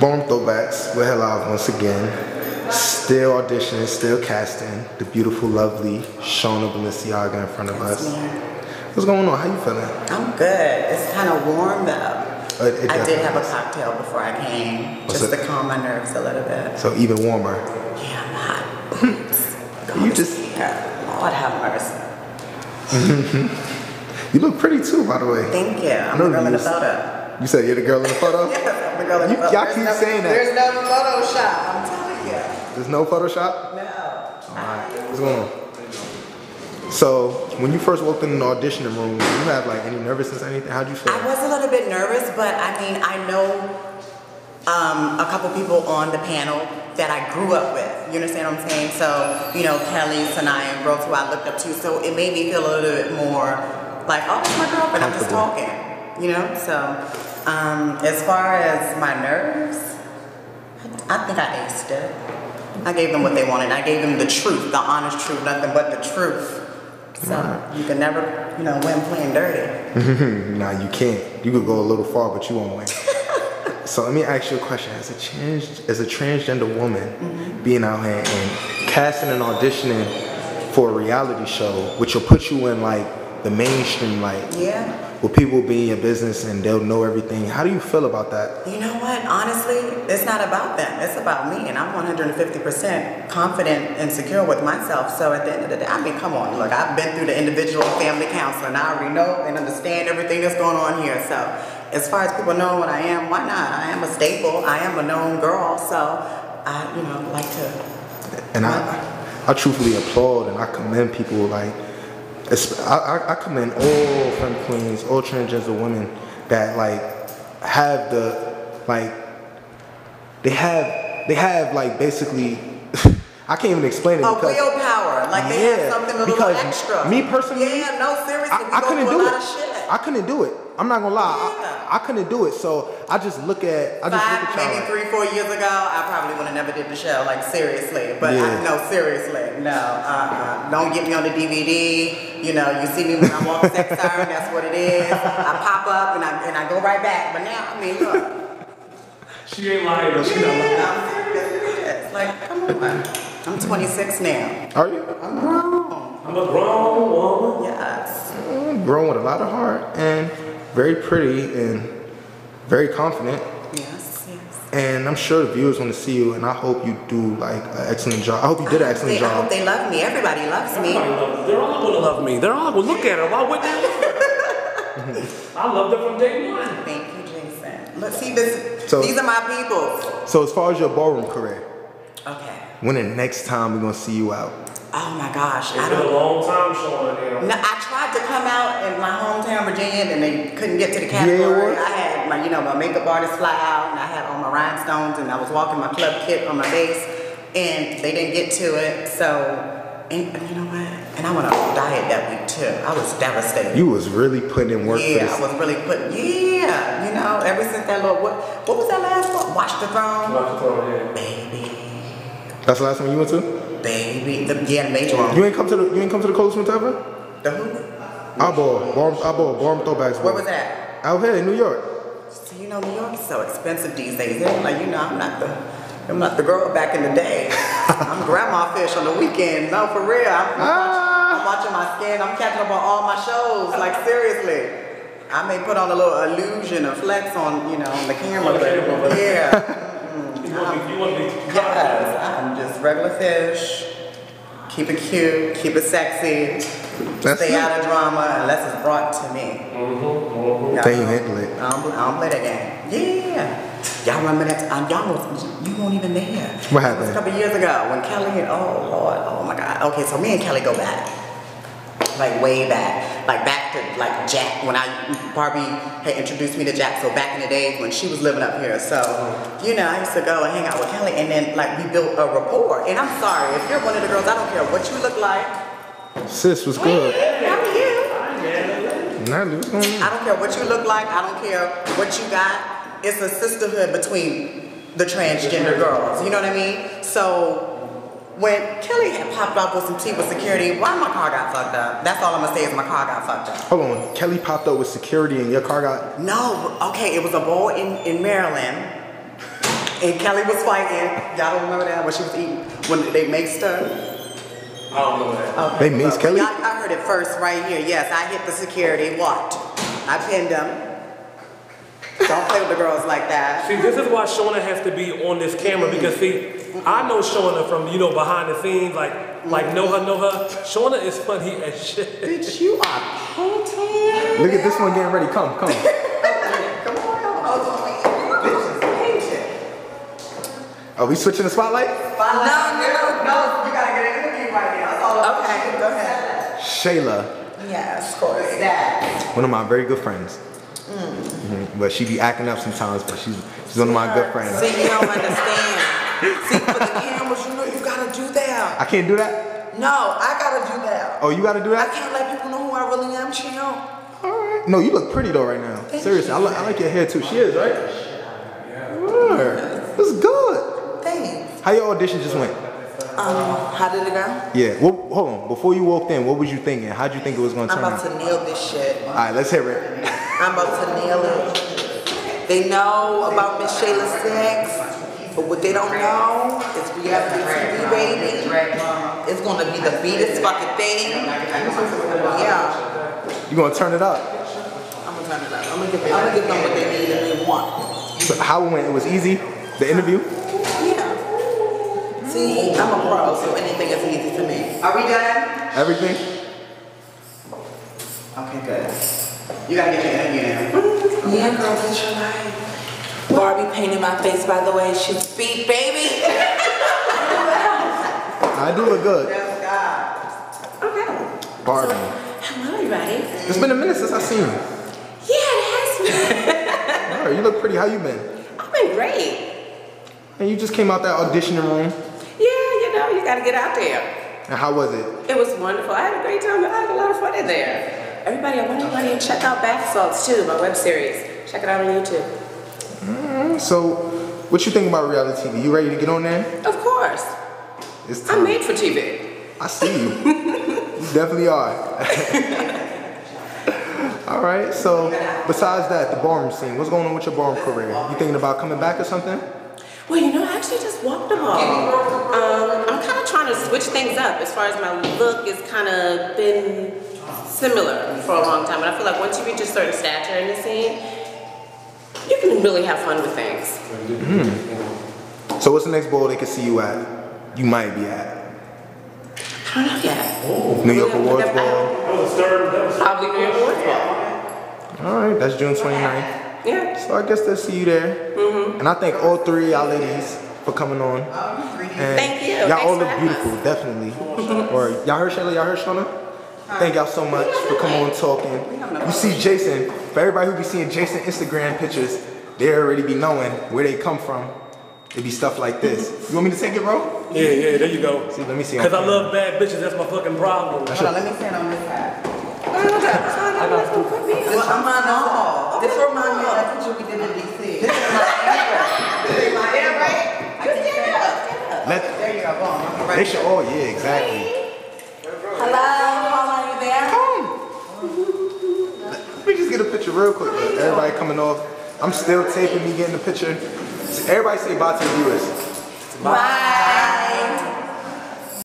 Ballroom Throwbacks, we're here live once again. Still auditioning, still casting. The beautiful, lovely Shauna Balenciaga in front of us. What's going on? How you feeling? I'm good. It's kind of warm though. Uh, it I did have a cocktail before I came, What's just it? to calm my nerves a little bit. So even warmer. Yeah, I'm hot. Boots. You just-. Lord have mercy. You look pretty too, by the way. Thank you. I'm girl you in the used- photo. You said you're the girl in the photo? Yes, I'm the girl in the You- photo. y'all keep no, saying that. There's no Photoshop. I'm telling you. There's no Photoshop? No. Alright, what's going on? So when you first walked in the auditioning room, did you have like any nervousness or anything? How'd you feel? I was a little bit nervous, but I mean, I know um, a couple people on the panel that I grew up with. You understand what I'm saying? So, you know, Kelly, Sanaya, and girls who I looked up to. So it made me feel a little bit more like, oh, that's my girlfriend. I'm just Comfortable. talking. You know? So, um, as far as my nerves, I think I aced it. I gave them what they wanted. I gave them the truth, the honest truth, nothing but the truth. So you can never, you know, win playing dirty. Nah, you can't. You could go a little far, but you won't win. so let me ask you a question: As a trans, as a transgender woman, being out here and casting and auditioning for a reality show, which will put you in like the mainstream light, Yeah. people will be in your business and they'll know everything. How do you feel about that? You know what? Honestly, it's not about them. It's about me, and I'm 150% confident and secure with myself. So at the end of the day, I mean, come on, look, I've been through the individual family counselor, and I already know and understand everything that's going on here. So as far as people knowing what I am, why not? I am a staple. I am a known girl. So I, you know, like to. And I, I truthfully applaud and I commend people like, I, I, commend all femme queens, all transgender women that like have the like, they have they have like basically, I can't even explain it A because willpower, like they Yeah, have something a little because extra. me personally, yeah, no, seriously, I, I couldn't do a it. lot of shit. I couldn't do it. I'm not gonna lie. Yeah. I, I couldn't do it. So I just look at I just Five, look at y'all. maybe like- three, four years ago, I probably would have never did the show. Like seriously, but Yeah. I, no, seriously, no. Uh-uh. Don't get me on the DVD. You know, you see me when I walk sex siren. That's what it is. I pop up and I and I go right back. But now, I mean, look, She ain't lying though. She not lying. I'm serious. Like, come on. I'm 26 now. Are you? I'm grown. I'm a grown woman. Yes. grown with a lot of heart and very pretty and very confident. Yes. Yes. And I'm sure the viewers want to see you, and I hope you do like an excellent job. I hope you did an excellent They- I hope job. they love me. Everybody loves me. Everybody loves They're all gonna love me. They're all gonna look at her. Why wouldn't they love her? I loved her from day one. Thank you, Jason. Let's see this. So- these are my people. So as far as your ballroom career, Okay. when the next time we're gonna see you out? Oh my gosh. I It's been a long time showing now. No, I tried to come out in my hometown, Virginia, and they couldn't get to the category. what? I had my, you know, my makeup artist fly out, and I had all my rhinestones, and I was walking my club kit on my face, and they didn't get to it. So, and, and you know what? And I went on a diet that week too. I was devastated. You was really putting in work yeah, I was really putting. Yeah, you know, ever since that little what? What was that last one? Watch the Throne, Watch the throne, yeah. baby. That's the last one you went to. Baby. The, yeah, the major one. You ain't come to the you ain't come to the Cold Smith ever. The who? I bought ballroom, I bought ballroom throwbacks. Where was that? Out here in New York. So you know, New York is so expensive these days. They're like, you know, I'm not the, I'm not the girl back in the day. I'm grandma fish on the weekend. No, for real. I'm, I'm, Ah. watching, I'm watching my skin. I'm catching up on all my shows. Like seriously. I may put on a little illusion or flex on, you know, on the camera. On the but- camera, but- Yeah. You want to be, you want to be Yes, I'm just regular fish. Keep it cute, keep it sexy. That's Stay it. out of drama unless it's brought to me. Mm-hmm, Then you handle it. I don't, I don't play that game. Yeah. Y'all remember that? Um, y'all was, you weren't even there. What It happened? was a couple years ago when Kelly and, oh Lord, oh my God. Okay, so me and Kelly go back. Like way back. Like back to like Jack, when I, Barbie had introduced me to Jack. So back in the days when she was living up here. So, you know, I used to go and hang out with Kelly and then like we built a rapport. And I'm sorry, if you're one of the girls, I don't care what you look like. Sis was good. How are you? Natalie, what's going on? I don't care what you look like. I don't care what you got. It's a sisterhood between the transgender girls. You know what I mean? So when Kelly had popped off with some tea with security, why my car got fucked up? That's all I'm gonna say is my car got fucked up. Hold on. Kelly popped up with security and your car got. No, okay, it was a ball in, in Maryland. And Kelly was fighting. Y'all don't remember that when she was eating when they maced her. I don't know that. Okay, They maced so- Kelly? I, I heard it first right here. Yes, I hit the security. What? I pinned them. Don't play with the girls like that. See, this is why Shauna has to be on this camera because see, I know Shauna from you know behind the scenes, like like know her, know her. Shauna is funny as shit. Bitch, you are painting. Look at this one getting ready. Come, come. Come on, hold on. Bitch. Are we switching the spotlight? No, no, no. You gotta get an interview right now. That's all okay, go ahead. Shayla, Yes, of course. That. one of my very good friends. Mhm. But she be acting up sometimes, but she's she's one of my good friends. See, you don't understand. See, for the cameras, you know you gotta do that. I can't do that. No, I gotta do that. Oh, you got to do that. I can't let people know who I really am, chill. All right. No, you look pretty though right now. Seriously, I, li- I like your hair too. She is right. Yeah. That's good. Thanks. How your audition just went? Um, how did it go? Yeah. Well, hold on. Before you walked in, what was you thinking? How'd you think it was gonna turn? I'm about out? to nail this shit. All right, let's hear it. I'm about to nail it. They know about Miss Shayla Sex, but what they don't know is reality TV, baby. It's gonna be the beatest fucking thing. Yeah, You gonna turn it up? I'm gonna turn it up. I'm gonna give, I'm gonna give them what they need and they want. So how it went? It was easy. The interview. Yeah. See, I'm a pro, so anything is easy to me. Are we done? Everything. Okay, good. You gotta get your interview now. Yeah, girl, get your life. Barbie painted my face, by the way. She's beat, baby. I do look good. Okay. Barbie. Hello, everybody. It's been a minute since I've seen you. Yeah, it has been. All right, you look pretty. How you been? I've been great. And you just came out that auditioning room. Yeah, you know, you gotta get out there. And how was it? It was wonderful. I had a great time. I had a lot of fun in there. Everybody, I want everybody to check out Bath Salts too, my web series. Check it out on YouTube. So, what you think about reality TV? You ready to get on there? Of course. It's I'm made for TV. I see you. you definitely are. All right. So, besides that, the ballroom scene. What's going on with your ballroom career? You thinking about coming back or something? Well, you know, I actually just walked the hall. Um, I'm kind of trying to switch things up as far as my look has kind of been similar for a long time. But I feel like once you reach a certain stature in the scene, you can really have fun with things. So, what's the next ball they can see you at? You might be at I don't know yet. New York Yeah, Awards I- Ball. That was a third. That was Probably New York Awards Ball. All right, that's June 29th. Yeah. So I guess they'll see you there. Mm-hmm. And I thank all three of y'all ladies for coming on. And Thank you. Y'all Thanks all look having beautiful, definitely. or y'all heard Shayla, y'all heard Shauna? Thank y'all so much for coming on talking. You see Jason, for everybody who be seeing Jason Instagram pictures, they already be knowing where they come from. It be stuff like this. You want me to take it, bro? Yeah, yeah, there you go. See, let me see. Because I love bad bitches, that's my fucking problem. Hold on, let me stand on this side. This This is my no. This remind me of that picture we did in DC. This is my anchor. This is my anchor. Just stand up. Let, There you go, they should, oh yeah, exactly. Hello, Paula, are you there? Let me just get a picture real quick. Everybody coming off. I'm still taping me getting the picture. Everybody say bye to the viewers. Bye.